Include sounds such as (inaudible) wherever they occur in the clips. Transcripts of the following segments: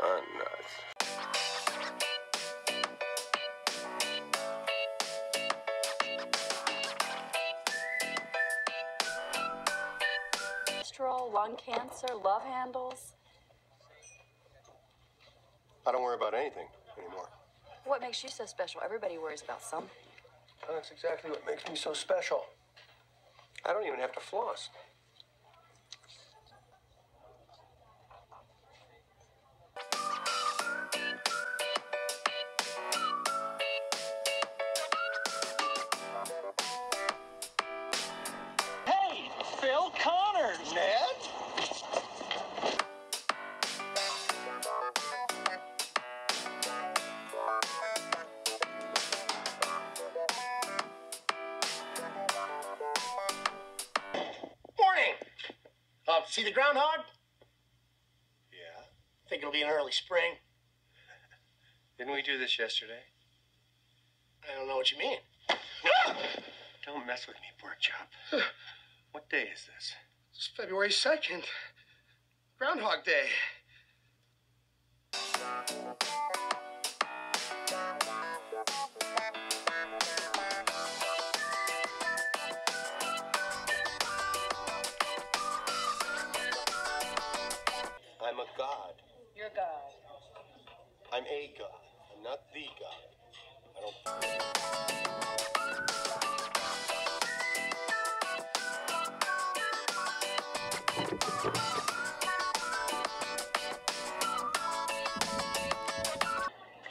Oh, nuts. Cholesterol, lung cancer, love handles. I don't worry about anything anymore. What makes you so special? Everybody worries about something. That's exactly what makes me so special. I don't even have to floss. See the groundhog? Yeah. Think it'll be an early spring. Didn't we do this yesterday? I don't know what you mean. (gasps) Don't mess with me, pork chop. (sighs) what day is this? It's February 2nd. Groundhog Day. I'm a god. You're God. I'm a god. I'm not the god. I don't.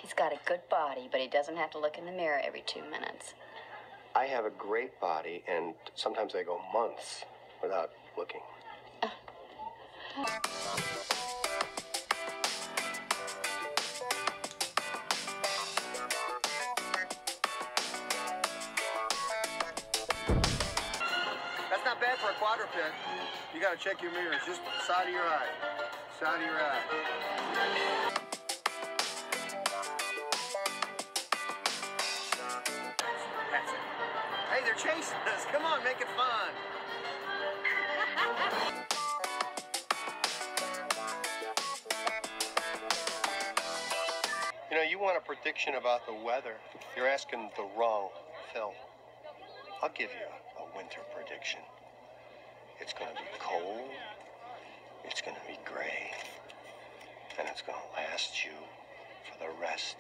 He's got a good body, but he doesn't have to look in the mirror every two minutes. I have a great body, and sometimes I go months without looking. That's not bad for a quadruped. You gotta check your mirrors. Just side of your eye. Side of your eye. That's it. Hey, they're chasing us. Come on, make it fun. You know, you want a prediction about the weather. You're asking the wrong Phil. I'll give you a, a winter prediction. It's going to be cold, it's going to be gray, and it's going to last you for the rest